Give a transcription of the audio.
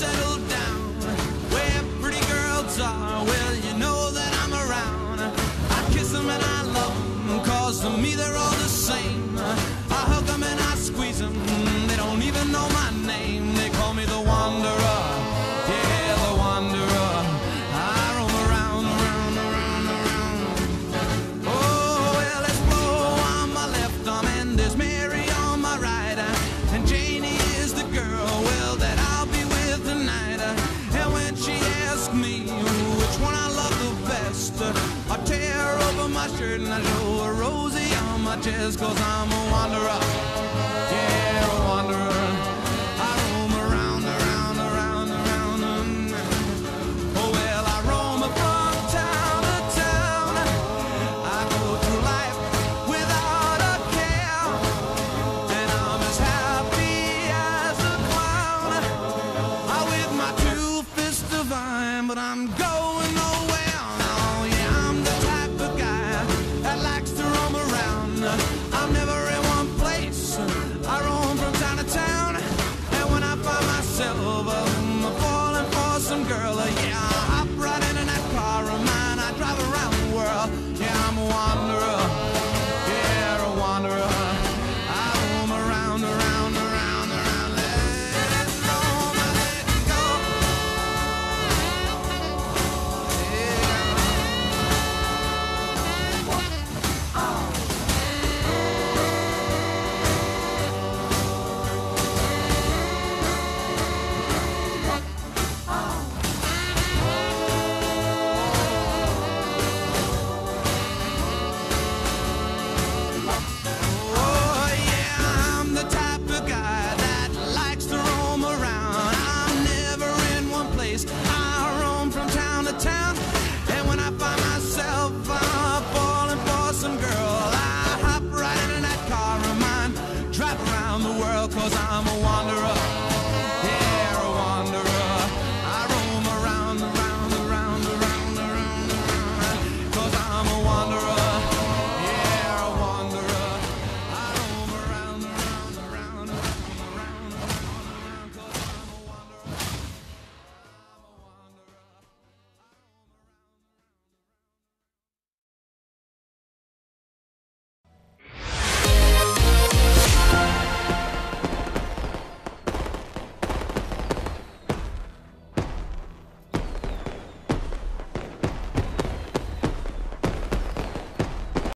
settled down where pretty girls are. Well, you know that I'm around. I kiss them and I love them, cause to me they're all the same. and I show a rosy on my chest cause I'm a wanderer. Yeah, a wanderer. I roam around, around, around, around. Oh well, I roam from town to town. I go through life without a care. And I'm as happy as a clown. I with my two fists divine, but I'm gone. around the world, cause I'm a wanderer.